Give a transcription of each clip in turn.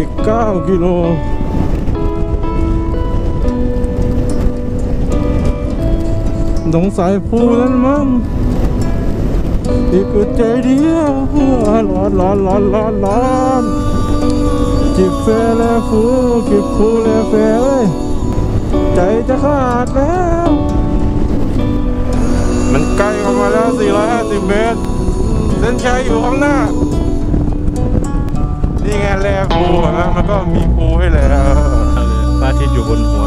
อีก 9 กิโลสงสัยภูนั้นมั้งอีกใจเดียวร้อนร้อนร้อนร้อนร้อนจิบเฟล้วฟูกิบฟูแล้วเฟเอ้ยใจจะขาดแล้ว มันใกล้เข้ามาแล้ว 450 เมตร เส้นชัยอยู่ข้างหน้า นี่ไงแลภูนะมันก็มีปูให้แล้วพระอาทิตย์อยู่บนหัว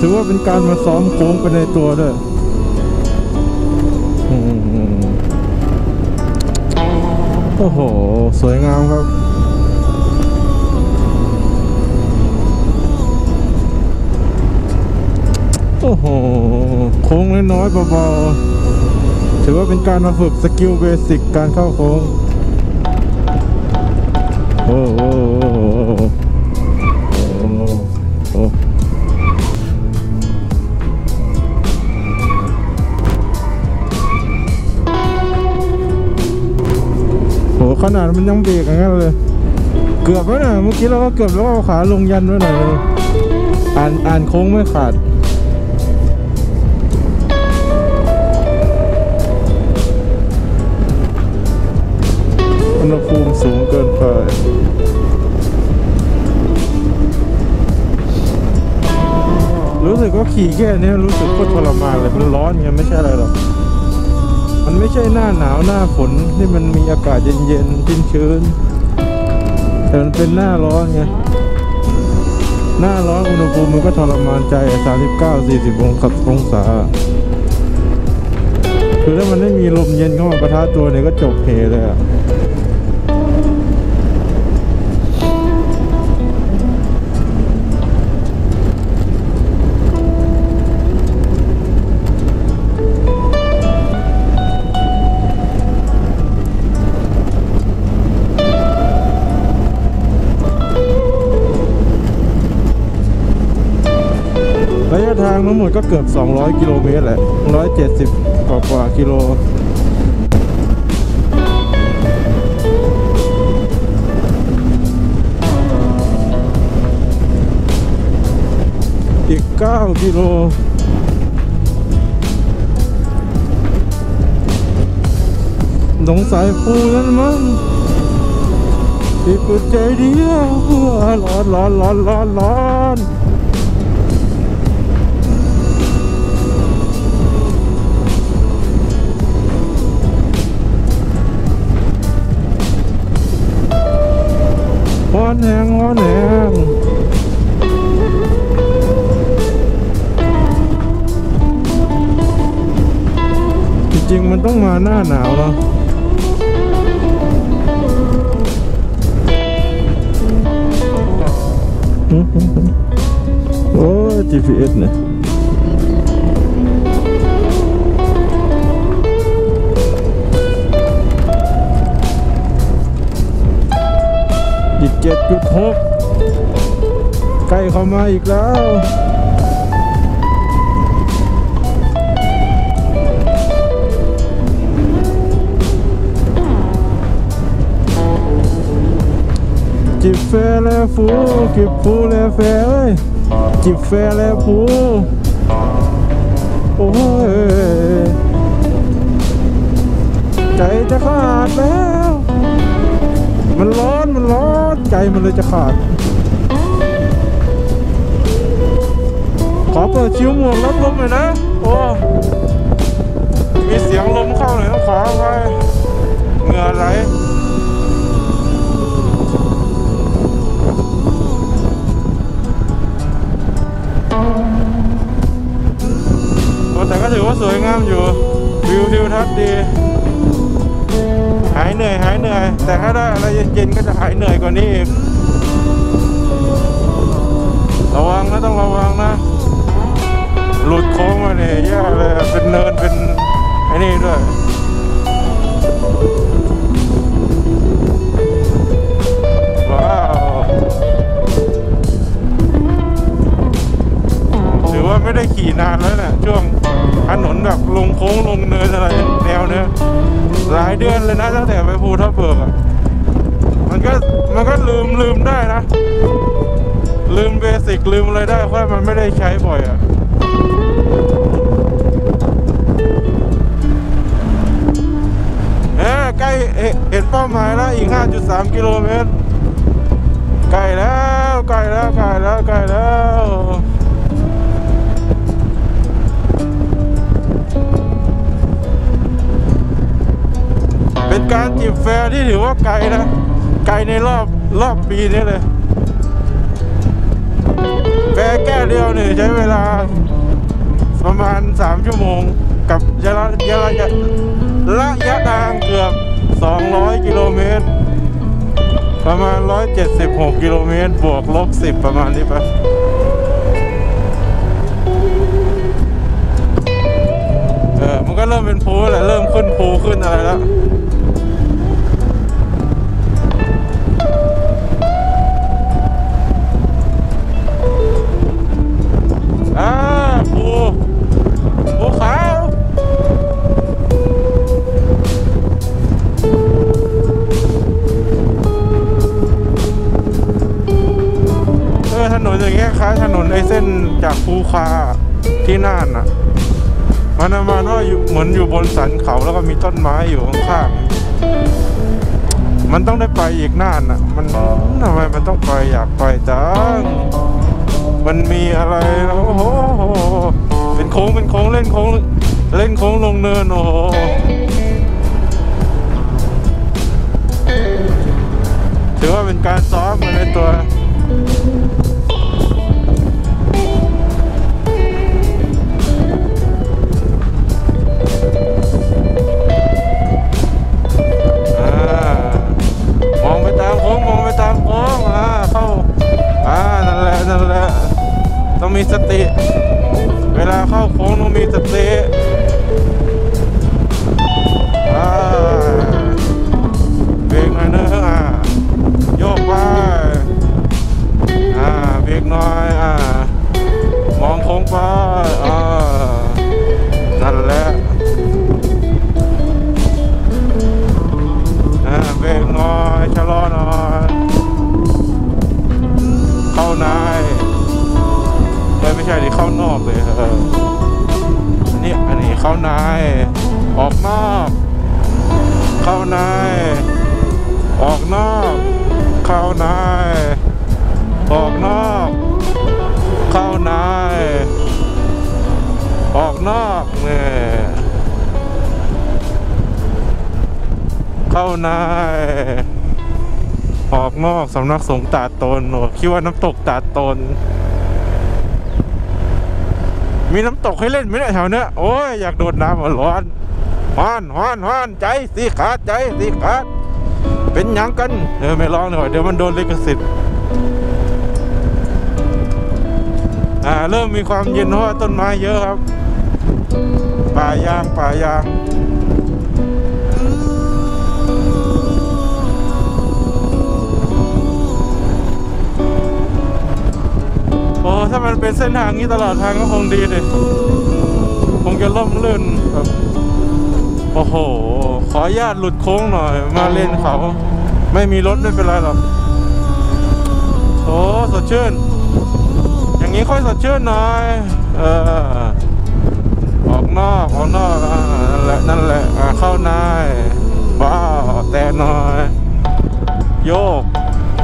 ถือว่าเป็นการมาซ้อมโค้งไปในตัวด้วยอืมโอ้โห สวยงามครับโอ้โห โค้งน้อยๆเบาๆ ถือว่าเป็นการมาฝึก skill basic การเข้าโค้ง โอ้โหโอ้โห ขนาดมันยังเบรกอย่างนั้นเลย เกือบแล้วนะเมื่อกี้เราก็เกือบแล้วก็เอาขาลงยันไว้หน่อยเลยอ่านอ่านโค้งไม่ขาดอุณหภูมิสูงเกินไปรู้สึกว่าขี่แค่นี้รู้สึกโคตรทรมานเลยมันร้อนไงไม่ใช่อะไรหรอก มันไม่ใช่หน้าหนาวหน้าฝนที่มันมีอากาศเย็นๆชื้นๆแต่มันเป็นหน้าร้อนไงหน้าร้อนอุณหภูมิมันก็ทรมานใจ 39 40องศาองศาคือถ้ามันไม่มีลมเย็นเข้ามาประทะตัวเนี่ยก็จบเพเลยอะระ ทั้งหมดก็เกือบ 200 กิโลเมตรแหละ 170 กว่ากว่ากิโลอีก 9 กิโลสงสัยภูนั้นมั้งอีกอึดใจเดียวร้อนร้อนร้อนร้อนร้อน อนแหงร้อนแหงจริงๆมันต้องมาหน้าหนาวเนาะโอ้ GPS เนี่ย อีกเจ็ดจุดหกใกล้เข้ามาอีกแล้วจิบแฟแล้วฟูกิบฟูแล้วแฟเอ้ยจิบแฟแล้วฟูโอ้ยใจจะขาดแล้ว มันร้อน มันร้อน ใจมันเลยจะขาด ขอเปิดชิ้วหมวกรับลมหน่อยนะ โอ้ มีเสียงลมเข้าหน่อยต้องขอไปเหงื่อไหลแต่ก็ถือว่าสวยงามอยู่ วิวทิวทัศน์ดีายเหนื่อยหายเหนื่อย แต่ถ้าได้อะไรเย็นๆก็จะหายเหนื่อยกว่านี้อีกระวังนะต้องระวังนะ หลุดโค้งมาเนี่ยแย่เลยเป็นเนินเป็นไอ้นี่ด้วย แฟนที่ถือว่าไกลนะ ไกลในรอบรอบปีนี้เลย แฟแก้เดียวเนี่ยใช้เวลาประมาณ 3 ชั่วโมงกับระยะระยะระยะระยะทางเกือบ 200 กิโลเมตร ประมาณ 176 กิโลเมตร บวกลบ 10 ประมาณนี้ปะเออ มันก็เริ่มเป็นภูแหละเริ่มขึ้นภูขึ้นอะไรแล้ว นนอย่างเงี้ยคล้ายถนนไอ้เส้นจากภูคาที่น่านอะ มันมาณว่าอยู่เหมือนอยู่บนสันเขาแล้วก็มีต้นไม้อยู่ข้างๆมันต้องได้ไปอีกน่านอะ มันทำไมมันต้องไปอยากไปจังมันมีอะไรแล้วโอ้โหเป็นโค้งเป็นโค้งเล่นโค้งเล่นโค้งลงเนินโอ้โหถือว่าเป็นการซ้อมมาในตัว องไปตามโค้งมองไปตามโค้งอ่าเข้าอ่านั่นแหละนั่นแหละต้องมีสติ เวลาเข้าโค้งต้องมีสติ ออกนอกสำนักสงฆ์ตาตนคิดว่าน้ำตกตาตน มีน้ำตกให้เล่นไหมเนี่ยแถวเนี้ยโอ้ยอยากโดดน้ำอะร้อนฮ้อนฮ้อนฮ้อนใจสิขาดใจสิขาดเป็นยังกันเออไม่ร้องหน่อยเดี๋ยวมันโดนลิขสิทธิ์อ่าเริ่มมีความเย็นเพราะต้นไม้เยอะครับ ป่ายางป่ายาง โอ้ถ้ามันเป็นเส้นทางนี้ตลอดทางก็คงดีเลยคงจะล่มลื่นแบบโอ้โห ขออนุญาตหลุดโค้งหน่อย มาเล่นเขา ไม่มีรถไม่เป็นไรหรอกโอ้สดชื่น อย่างนี้ค่อยสดชื่นหน่อย เออ ออกนอกออกนอกนั่นแหละนั่นแหละเข้าในว้าวแต่หน่อย โยก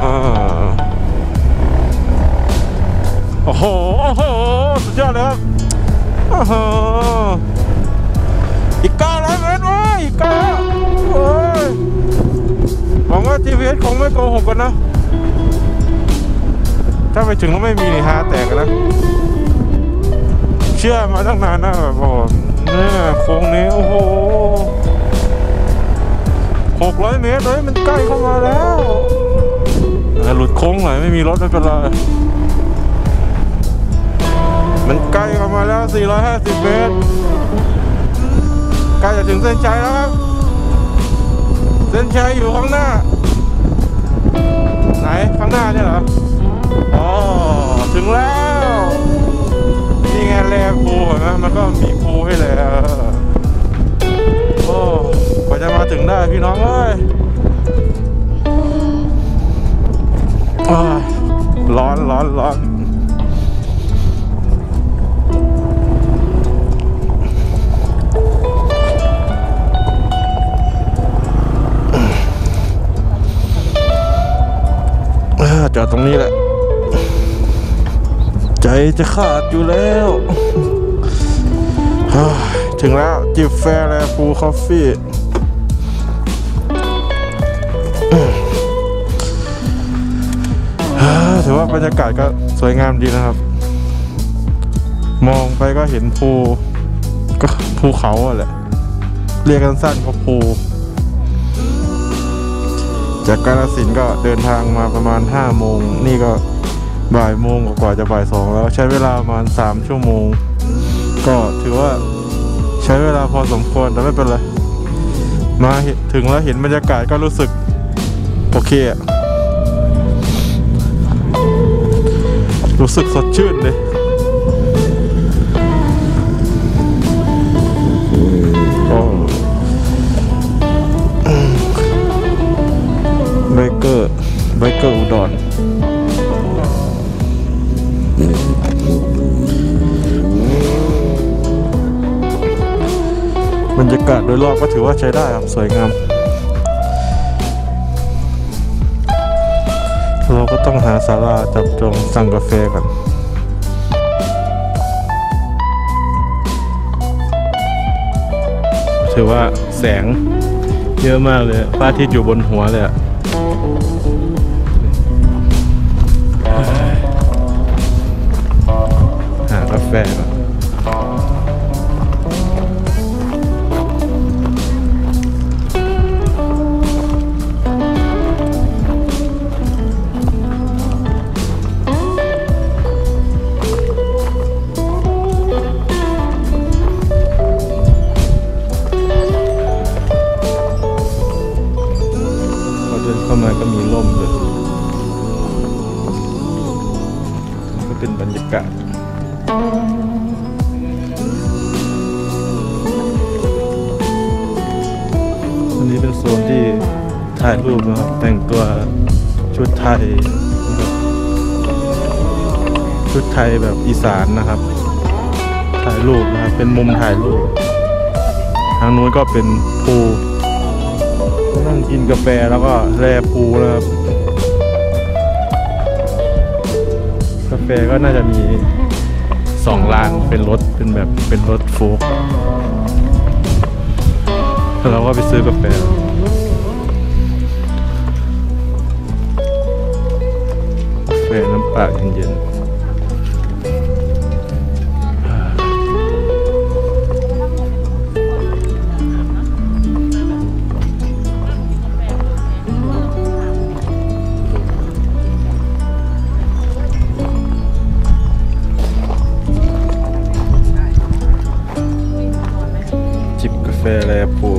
อ่า โอ้โห โอ้โห สุดยอดเลยครับ โอ้โห อีก 900 เมตรเว้ยอีก9โอ้ยหวังว่า GPS คงไม่โกหกกันนะ ถ้าไปถึงแล้วไม่มีนี่ฮาแตกกันนะ เชื่อมาตั้งนานนะแบบโอ้เนี่ยโค้งนี้ โอ้โหหกร้อยเมตรเลยมันใกล้เข้ามาแล้วหลุดโค้งหน่อยไม่มีรถไม่เป็นไร ใกล้เข้ามาแล้ว 450 เมตร ใกล้จะถึงเส้นชัยแล้วครับ เส้นชัยอยู่ข้างหน้า ไหน ข้างหน้าเนี่ยเหรอ อ๋อ ถึงแล้ว นี่ไงแลภูเห็นไหมมันก็มีภูให้แล้วโอ้กว่าจะมาถึงได้พี่น้องเอ้ยร้อนร้อนร้อน จอดตรงนี้แหละ ใจจะขาดอยู่แล้วถึงแล้วจิบแฟแลภู coffee ถือว่าบรรยากาศก็สวยงามดีนะครับ มองไปก็เห็นภูก็ภูเขาอะแหละ เรียกกันสั้นก็ภู จากกาฬสินธุ์ก็เดินทางมาประมาณ 5 โมง นี่ก็บ่ายโมงกว่าจะบ่ายสองแล้วใช้เวลาประมาณ 3 ชั่วโมง ก็ถือว่าใช้เวลาพอสมควรแต่ไม่เป็นไร มาถึงแล้วเห็นบรรยากาศก็รู้สึก โอเคอะรู้สึกสดชื่นเลย ไบเกอร์อุดรบรรยากาศโดยรอบก็ถือว่าใช้ได้ครับ สวยงาม เราก็ต้องหาศาลาจับจองสั่งกาแฟกันถือว่าแสงเยอะมากเลยพระอาทิตย์อยู่บนหัวเลยอะ แฟก่อนพอเดินเข้ามาก็มีร่มเลยก็เป็นบรรยากาศ ถ่ายรูปนะครับแต่งตัวชุดไทย ชุดไทยแบบอีสานนะครับ ถ่ายรูปนะครับเป็นมุมถ่ายรูป ทางนู้นก็เป็นภูนั่งกินกาแฟแล้วก็แลภูนะครับกาแฟก็น่าจะมีสองร้านเป็นรถเป็นแบบเป็นรถโฟล์กแล้วเราก็ไปซื้อกาแฟ ปล่าเย็นๆจิบกาแฟแลปู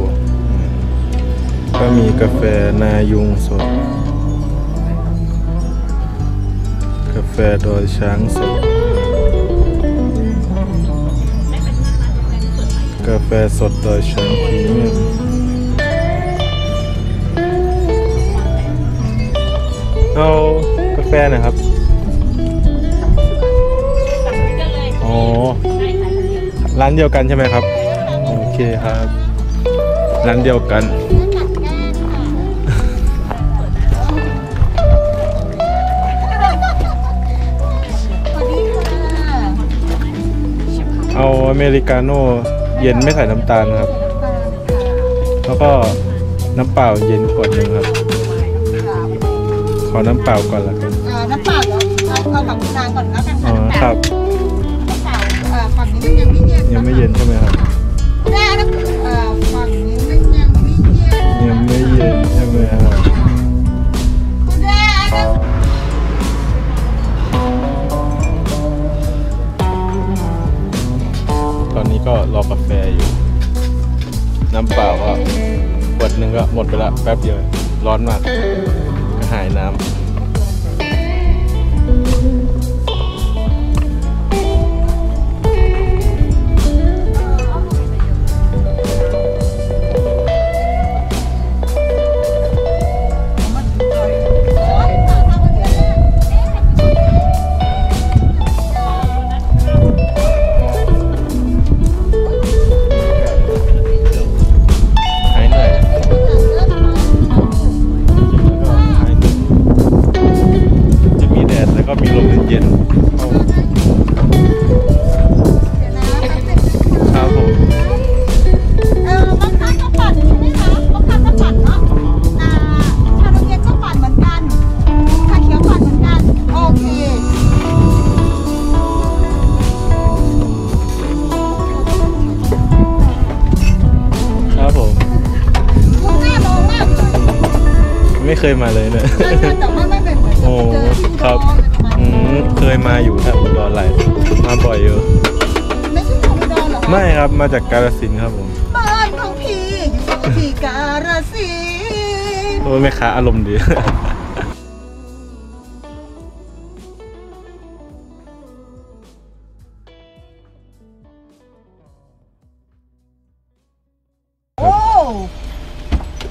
ก็มีกาแฟนายุงสด ฟดอยช้างสดกาแฟสดดอยช้างพรีเมียมเอากาแฟน่อยครับอ๋อร้านเดียวกันใช่ไหมครับ โอเคครับ ร้านเดียวกัน เอาอเมริกาโน่เย็นไม่ใส่น้ำตาลครับ แล้วก็น้ำเปล่าเย็นขวดหนึ่งครับ ขอน้ำเปล่าก่อนละครับอ่าน้ำเปล่าเดี๋ยวเอาเอากับคุณนางก่อนแล้วกันอ๋ค่ะอน้ำเปคล่ารับ น้ำเปล่าอ่าฝั่งนี้มันยังไม่เย็นยังไม่เย็นใช่ไหมครับ ได้นะอ่าฝั่งนี้มันยังไม่เย็นยังไม่เย็นใช่ไหมครับ ก็รอกาแฟอยู่ น้ำเปล่าก็ขวดหนึ่งก็หมดไปละแป๊บเดียว ร้อนมาก ก็หายน้ำ เคยมาเลยเนี่ยใช่ใช่แต่ว่าไม่เป็นเหมือนกับโอ้เจอที่ครับอุดรอะไรประมาณอืนี้มเคยมาอยู่ครับอุดรหลายมาบ่อยอยู่ไม่ใช่ของอุดรเหรอคะไม่ครับมาจากกาฬสินธุ์ครับผมบ้านของพี่อยู่ที่กาฬสินธุ์โอ้ยแม่ค้าอารมณ์ดีโอ้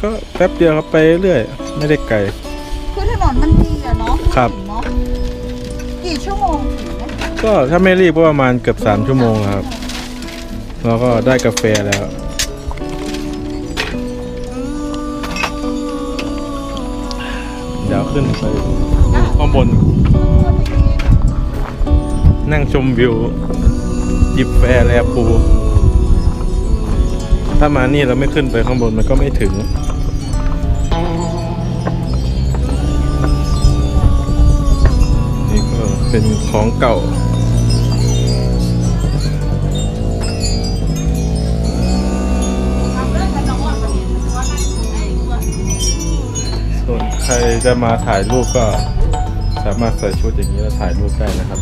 ก็แป๊บเดียวครับไปเรื่อย ไม่ได้ไกล คือถนนมันดีอะเนาะครับ เนาะกี่ชั่วโมงถึงไหมก็ถ้าไม่รีบก็ประมาณเกือบสามชั่วโมงครับ แล้วก็ได้กาแฟแล้ว เดี๋ยวขึ้นไปข้างบน นั่งชมวิวจิบแฟแลปู ถ้ามานี่เราไม่ขึ้นไปข้างบนมันก็ไม่ถึง เป็นของเก่า ส่วนใครจะมาถ่ายรูปก็สามารถใส่ชุดอย่างนี้แล้วถ่ายรูปได้นะครับ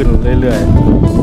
ขึ้นเรื่อยๆ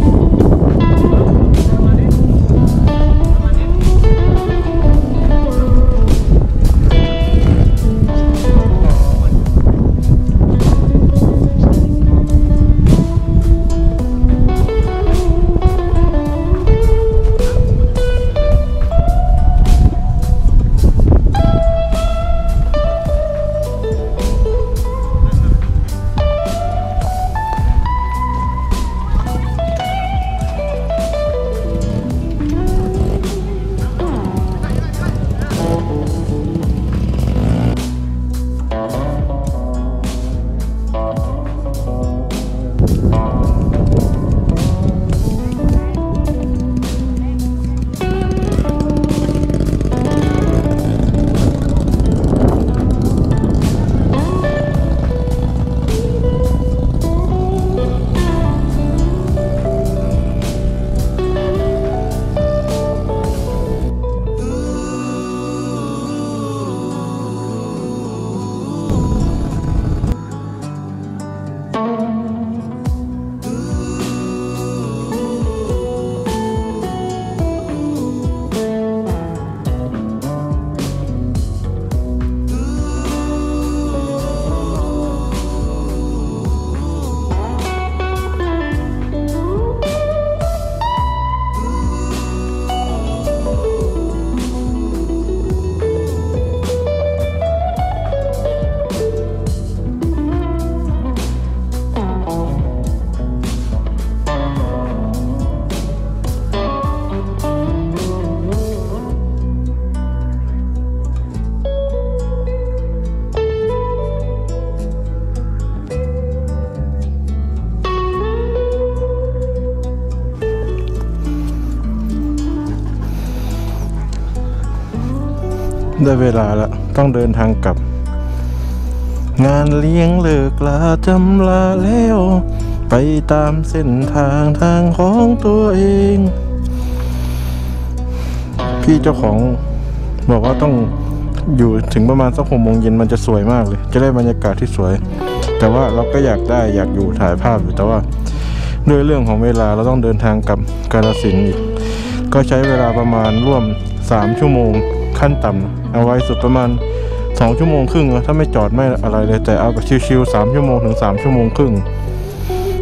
ได้เวลาแล้วต้องเดินทางกลับ งานเลี้ยงเลิกลาจำลาแล้ว ไปตามเส้นทางทางของตัวเอง พี่เจ้าของบอกว่าต้องอยู่ถึงประมาณสักหกโมงเย็นมันจะสวยมากเลย จะได้บรรยากาศที่สวย แต่ว่าเราก็อยากได้อยากอยู่ถ่ายภาพอยู่แต่ว่า ด้วยเรื่องของเวลาเราต้องเดินทางกลับกาลสินอีก ก็ใช้เวลาประมาณร่วม 3 ชั่วโมงขั้นต่ำ เอาไว้สุดประมาณ 2 ชั่วโมงครึ่งถ้าไม่จอดไม่อะไรเลยแต่เอาแบบชิวๆ3ชั่วโมงถึง 3 ชั่วโมงครึ่ง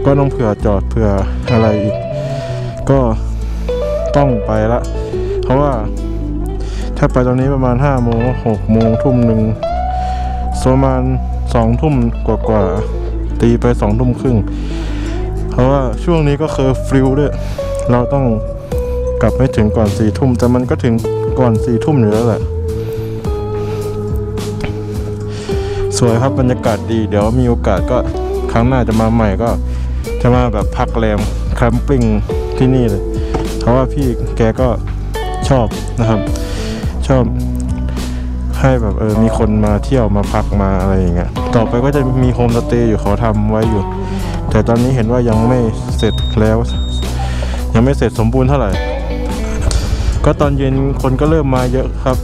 ก็ต้องเผื่อจอดเผื่ออะไรอีก ก็ต้องไปละ เพราะว่าถ้าไปตอนนี้ประมาณ5โมง6โมงทุ่มหนึ่งประมาณ2ทุ่มกว่าๆตีไป2ทุ่มครึ่ง เพราะว่าช่วงนี้ก็เคอร์ฟิวด้วย เราต้องกลับให้ถึงก่อนสี่ทุ่มแต่มันก็ถึงก่อนสี่ทุ่มอยู่แล้วแหละ สวยครับบรรยากาศดี เดี๋ยวมีโอกาสก็ครั้งหน้าจะมาใหม่ก็ จะมาแบบพักแรม camping ที่นี่เลย เพราะว่าพี่แกก็ชอบนะครับ ชอบให้แบบเออมีคนมาเที่ยวมาพักมาอะไรอย่างเงี้ยต่อไปก็จะมีโฮมสเตย์อยู่เขาทำไว้อยู่ แต่ตอนนี้เห็นว่ายังไม่เสร็จแล้ว ยังไม่เสร็จสมบูรณ์เท่าไหร่ ก็ตอนเย็นคนก็เริ่มมาเยอะครับ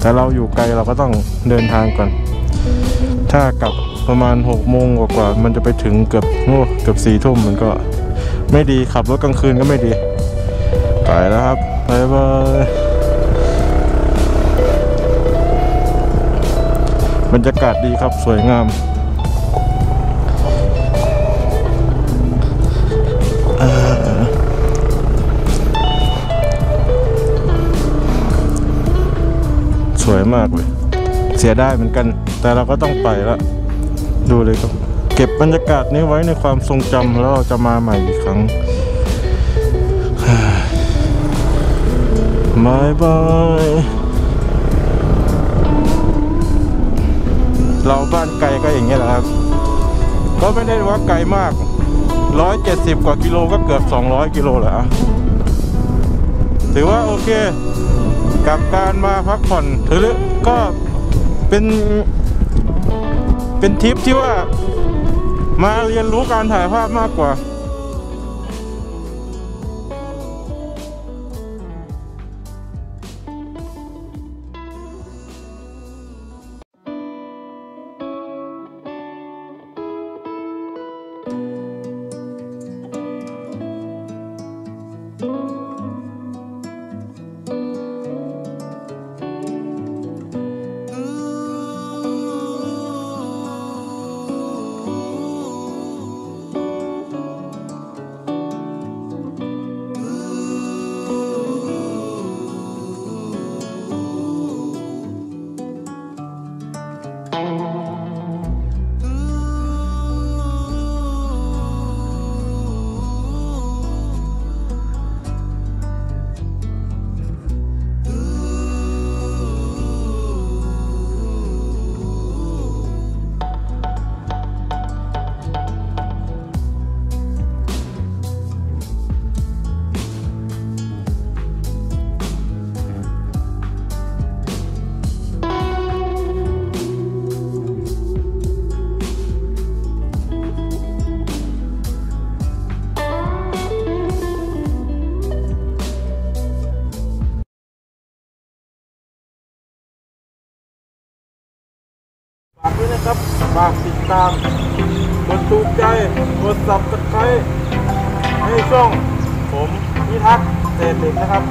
แต่เราอยู่ไกลเราก็ต้องเดินทางก่อน ถ้ากลับประมาณ6กโมงกว่าๆมันจะไปถึงเกือบโอ้เกือบสี่ทุ่มมันก็ไม่ดีขับรถกลางคืนก็ไม่ดี ไปแล้วครับบ๊ายบายบรรยากาศดีครับสวยงามสวยมากเลย เสียได้เหมือนกัน แต่เราก็ต้องไปละดูเลยครับ เก็บบรรยากาศนี้ไว้ในความทรงจำแล้วเราจะมาใหม่อีกครั้งบายบายเราบ้านไกลก็อย่างเงี้ยแหละครับ ก็ไม่ได้ว่าไกลมาก 170 กว่ากิโลก็เกือบ 200 กิโลแหละอะถือว่าโอเค กับการมาพักผ่อนถือก็ เป็น เป็นทริปที่ว่ามาเรียนรู้การถ่ายภาพมากกว่า ฝากติดตามกดถูกใจกดสับตะไคร้ให้ช่องผมพิทักษ์เศรษฐินะครับ